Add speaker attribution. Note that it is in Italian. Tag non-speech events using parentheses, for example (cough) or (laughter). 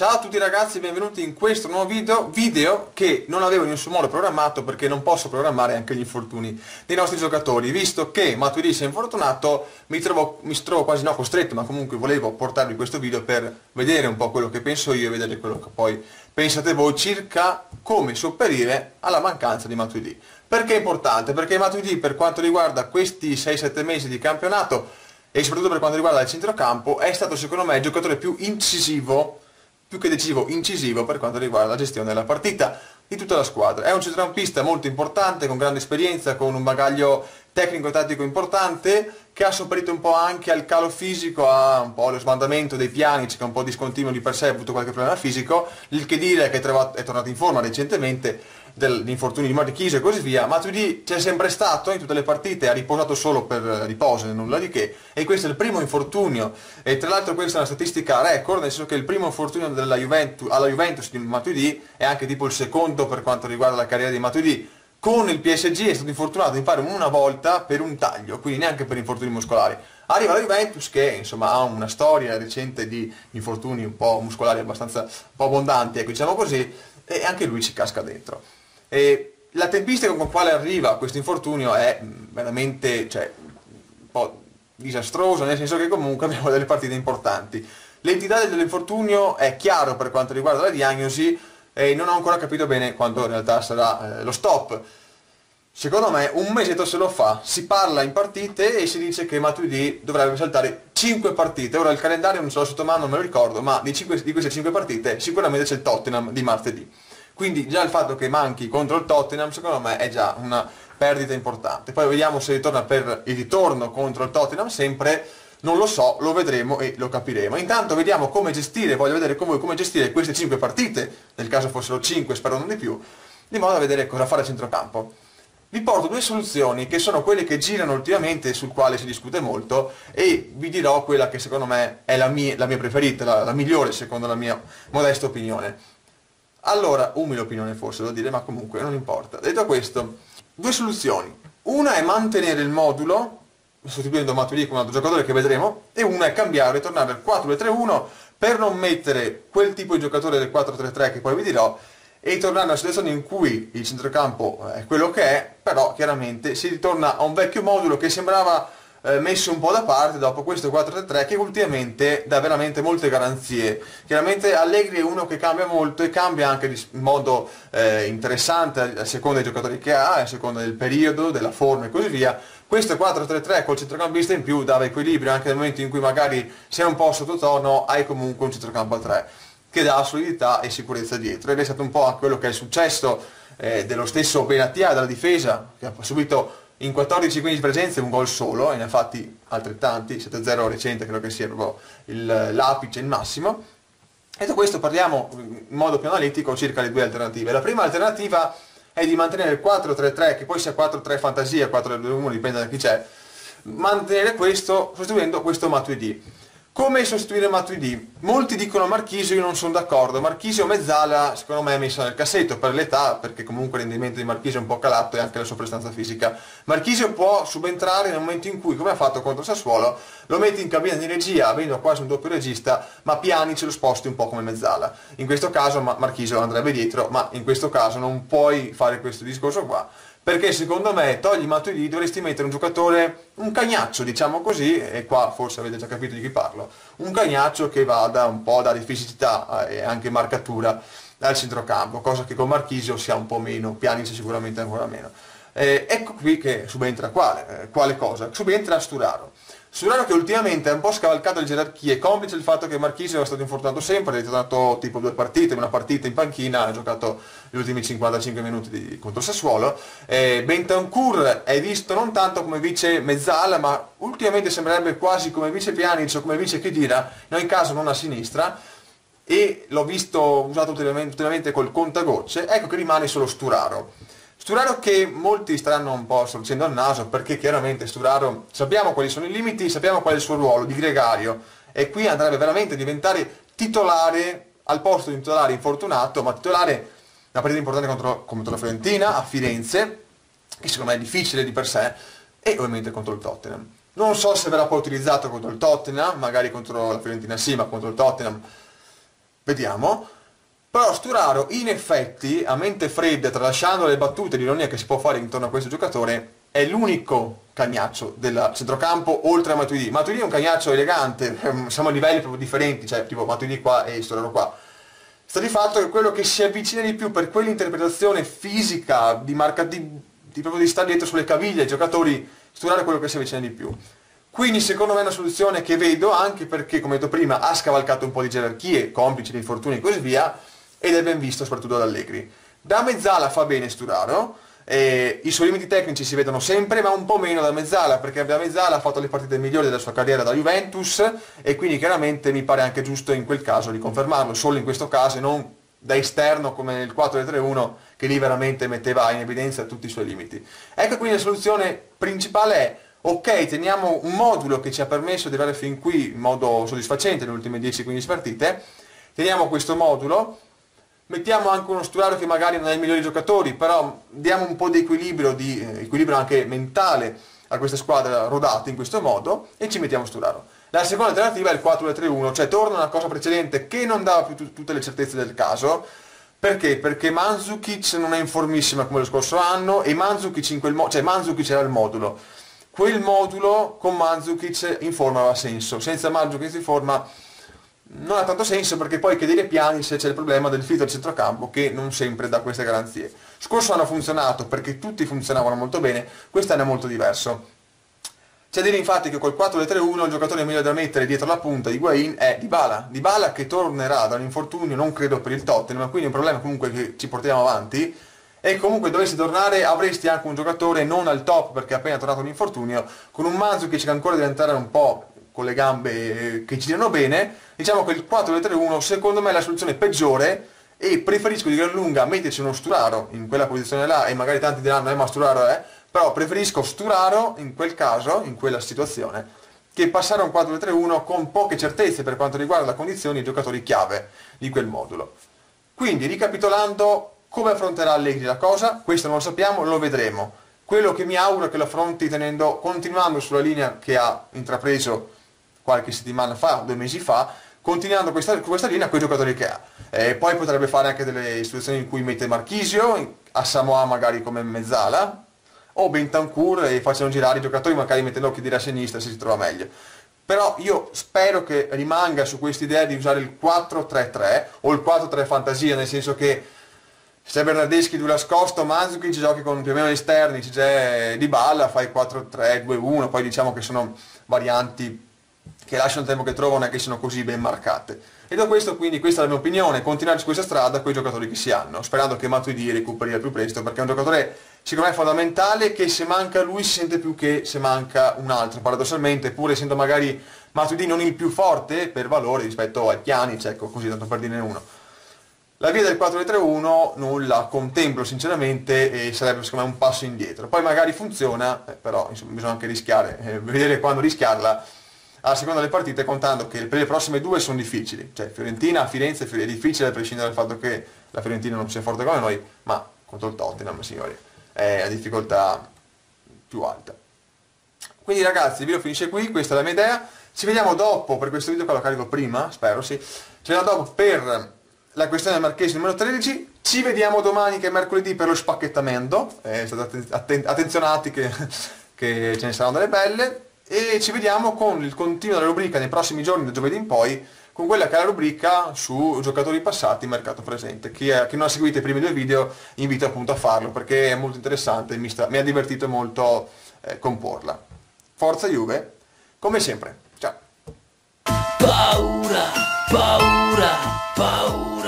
Speaker 1: Ciao a tutti ragazzi, benvenuti in questo nuovo video, video che non avevo in nessun modo programmato perché non posso programmare anche gli infortuni dei nostri giocatori. Visto che Matuidi si è infortunato, mi trovo, mi trovo quasi no costretto, ma comunque volevo portarvi questo video per vedere un po' quello che penso io e vedere quello che poi pensate voi circa come sopperire alla mancanza di Matuidi. Perché è importante? Perché Matuidi per quanto riguarda questi 6-7 mesi di campionato e soprattutto per quanto riguarda il centrocampo è stato secondo me il giocatore più incisivo più che decisivo, incisivo per quanto riguarda la gestione della partita di tutta la squadra. È un centrocampista molto importante, con grande esperienza, con un bagaglio tecnico e tattico importante, che ha sopperito un po' anche al calo fisico, a un po' allo smandamento dei piani, che un po' discontinuo di per sé, ha avuto qualche problema fisico, il che dire che è, trovato, è tornato in forma recentemente, degli infortuni di Marchise e così via, Matuidi c'è sempre stato in tutte le partite, ha riposato solo per riposo, nulla di che, e questo è il primo infortunio, e tra l'altro questa è una statistica record, nel senso che il primo infortunio Juventus, alla Juventus di Matuidi è anche tipo il secondo per quanto riguarda la carriera di Matuidi, con il PSG è stato infortunato in pari una volta per un taglio, quindi neanche per infortuni muscolari. Arriva la Juventus che insomma ha una storia recente di infortuni un po' muscolari abbastanza un po' abbondanti, ecco diciamo così, e anche lui ci casca dentro. E la tempistica con quale arriva questo infortunio è veramente cioè, un po' disastrosa, nel senso che comunque (laughs) abbiamo delle partite importanti. L'entità dell'infortunio è chiaro per quanto riguarda la diagnosi e non ho ancora capito bene quando in realtà sarà eh, lo stop. Secondo me un mesetto se lo fa, si parla in partite e si dice che Matuidi dovrebbe saltare 5 partite. Ora il calendario non ce l'ho sotto mano, non me lo ricordo, ma di, 5, di queste 5 partite sicuramente c'è il Tottenham di martedì. Quindi già il fatto che manchi contro il Tottenham secondo me è già una perdita importante. Poi vediamo se ritorna per il ritorno contro il Tottenham sempre, non lo so, lo vedremo e lo capiremo. Intanto vediamo come gestire, voglio vedere con voi come gestire queste 5 partite, nel caso fossero 5, spero non di più, di modo da vedere cosa fare a centrocampo. Vi porto due soluzioni che sono quelle che girano ultimamente sul quale si discute molto e vi dirò quella che secondo me è la mia, la mia preferita, la, la migliore secondo la mia modesta opinione. Allora, umile opinione forse devo dire, ma comunque non importa. Detto questo, due soluzioni. Una è mantenere il modulo, sostituendo Matuidi con un altro giocatore che vedremo, e una è cambiare, tornare al 4-2-3-1 per non mettere quel tipo di giocatore del 4-3-3 che poi vi dirò e tornare a una situazione in cui il centrocampo è quello che è, però chiaramente si ritorna a un vecchio modulo che sembrava messo un po' da parte dopo questo 4-3-3 che ultimamente dà veramente molte garanzie. Chiaramente Allegri è uno che cambia molto e cambia anche in modo eh, interessante a seconda dei giocatori che ha, a seconda del periodo, della forma e così via. Questo 4-3-3 col centrocampista in più dava equilibrio anche nel momento in cui magari sei un po' sottotono, hai comunque un centrocampo a 3 che dà solidità e sicurezza dietro ed è stato un po' quello che è successo eh, dello stesso Benatia della difesa che ha subito in 14-15 presenze un gol solo, e ne ha fatti altrettanti, 7-0 recente credo che sia proprio l'apice, il massimo. E da questo parliamo in modo più analitico circa le due alternative. La prima alternativa è di mantenere il 4-3-3, che poi sia 4-3 fantasia, 4-2-1, dipende da chi c'è, mantenere questo sostituendo questo Matuidi. Come sostituire Matuidi? Molti dicono Marchisio, io non sono d'accordo. Marchisio Mezzala secondo me è messo nel cassetto per l'età, perché comunque il rendimento di Marchisio è un po' calato e anche la sua prestanza fisica. Marchisio può subentrare nel momento in cui, come ha fatto contro Sassuolo, lo metti in cabina di regia, avendo quasi un doppio regista, ma piani ce lo sposti un po' come Mezzala. In questo caso Marchisio andrebbe dietro, ma in questo caso non puoi fare questo discorso qua perché secondo me togli Matuidi dovresti mettere un giocatore, un cagnaccio diciamo così, e qua forse avete già capito di chi parlo, un cagnaccio che vada un po' a dare fisicità e anche marcatura al centrocampo, cosa che con Marchisio sia un po' meno, Pianice sicuramente ancora meno. Eh, ecco qui che subentra quale, eh, quale cosa? Subentra Sturaro. Sturaro che ultimamente ha un po' scavalcato le gerarchie, complice il fatto che Marchisio è stato infortunato sempre, è ritornato tipo due partite, una partita in panchina, ha giocato gli ultimi 55 minuti di, contro Sassuolo. Eh, Bentancur è visto non tanto come vice Mezzala, ma ultimamente sembrerebbe quasi come vice Pjanic o come vice Chedira, in ogni caso non a sinistra, e l'ho visto usato ultimamente, ultimamente col contagocce, ecco che rimane solo Sturaro. Sturaro che molti staranno un po' sorgendo al naso perché chiaramente Sturaro sappiamo quali sono i limiti, sappiamo qual è il suo ruolo di gregario e qui andrebbe veramente a diventare titolare al posto di un titolare infortunato, ma titolare una partita importante contro, contro la Fiorentina a Firenze, che secondo me è difficile di per sé, e ovviamente contro il Tottenham. Non so se verrà poi utilizzato contro il Tottenham, magari contro la Fiorentina sì, ma contro il Tottenham vediamo. Però Sturaro in effetti, a mente fredda, tralasciando le battute di ironia che si può fare intorno a questo giocatore, è l'unico cagnaccio del centrocampo oltre a Matuidi. Matuidi è un cagnaccio elegante, ehm, siamo a livelli proprio differenti, cioè tipo Matuidi qua e Sturaro qua. Sta di fatto che quello che si avvicina di più per quell'interpretazione fisica, di marca di, di proprio di stare dietro sulle caviglie ai giocatori, Sturaro è quello che si avvicina di più. Quindi secondo me è una soluzione che vedo anche perché, come detto prima, ha scavalcato un po' di gerarchie, complici di infortuni e così via, ed è ben visto soprattutto da Allegri. Da mezzala fa bene Sturaro, eh, i suoi limiti tecnici si vedono sempre, ma un po' meno da mezzala, perché da mezzala ha fatto le partite migliori della sua carriera da Juventus e quindi chiaramente mi pare anche giusto in quel caso di confermarlo, solo in questo caso e non da esterno come nel 4-3-1 che lì veramente metteva in evidenza tutti i suoi limiti. Ecco quindi la soluzione principale è ok, teniamo un modulo che ci ha permesso di arrivare fin qui in modo soddisfacente nelle ultime 10-15 partite, teniamo questo modulo, mettiamo anche uno Sturaro che magari non è il migliore giocatori, però diamo un po' di equilibrio, di eh, equilibrio anche mentale a questa squadra rodata in questo modo e ci mettiamo Sturaro. La seconda alternativa è il 4-3-1, cioè torna una cosa precedente che non dava più tutte le certezze del caso, perché? Perché Manzukic non è in formissima come lo scorso anno e Manzukic in quel modo, cioè Manzukic era il modulo quel modulo con Mandzukic in forma aveva senso, senza Mandzukic in forma non ha tanto senso perché poi che dei piani se c'è il problema del filtro del centrocampo che non sempre dà queste garanzie. Scorso anno ha funzionato perché tutti funzionavano molto bene, quest'anno è molto diverso. C'è da dire infatti che col 4-3-1 il giocatore meglio da mettere dietro la punta di Guain è Dybala. Dybala che tornerà da un infortunio, non credo per il Tottenham, quindi è un problema comunque che ci portiamo avanti e comunque dovessi tornare avresti anche un giocatore non al top perché è appena tornato l'infortunio con un Manzo che ancora di diventare un po' con le gambe eh, che girano bene diciamo che il 4-3-1 secondo me è la soluzione peggiore e preferisco di gran lunga metterci uno Sturaro in quella posizione là e magari tanti diranno eh ma Sturaro è però preferisco Sturaro in quel caso, in quella situazione che passare a un 4-3-1 con poche certezze per quanto riguarda la condizione di giocatori chiave di quel modulo quindi ricapitolando come affronterà Allegri la cosa? Questo non lo sappiamo, lo vedremo. Quello che mi auguro è che lo affronti tenendo, continuando sulla linea che ha intrapreso qualche settimana fa, due mesi fa, continuando questa, questa linea con i giocatori che ha. E poi potrebbe fare anche delle istituzioni in cui mette Marchisio, a Samoa magari come mezzala, o Bentancur e facciano girare i giocatori magari mettendo chi a sinistra se si trova meglio. Però io spero che rimanga su questa idea di usare il 4-3-3 o il 4-3 fantasia, nel senso che se Bernardeschi nascosto, Mandzukic giochi con più o meno esterni, c'è Di Balla, fai 4-3-2-1, poi diciamo che sono varianti che lasciano il tempo che trovano e che sono così ben marcate. E da questo quindi questa è la mia opinione, continuare su questa strada con i giocatori che si hanno, sperando che Matuidi recuperi al più presto, perché è un giocatore secondo me fondamentale che se manca lui si sente più che se manca un altro, paradossalmente, pur essendo magari Matuidi non il più forte per valore rispetto ai piani, ecco così tanto per dirne uno la via del 4-3-1 non contemplo sinceramente e sarebbe secondo me un passo indietro. Poi magari funziona, eh, però insomma, bisogna anche rischiare, eh, vedere quando rischiarla a seconda delle partite contando che le prossime due sono difficili. Cioè Fiorentina Firenze è difficile a prescindere dal fatto che la Fiorentina non sia forte come noi, ma contro il Tottenham signori è la difficoltà più alta. Quindi ragazzi il video finisce qui, questa è la mia idea. Ci vediamo dopo per questo video che lo carico prima, spero sì. Ci vediamo dopo per la questione del Marchese numero 13. Ci vediamo domani che è mercoledì per lo spacchettamento. Eh, state atten attenzionati che, (laughs) che, ce ne saranno delle belle. E ci vediamo con il continuo della rubrica nei prossimi giorni, da giovedì in poi, con quella che è la rubrica su giocatori passati, mercato presente. Chi, è, chi non ha seguito i primi due video invito appunto a farlo perché è molto interessante, mi, sta, mi ha divertito molto eh, comporla. Forza Juve, come sempre. Ciao. Paura, paura, paura.